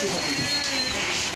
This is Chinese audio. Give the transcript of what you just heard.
去。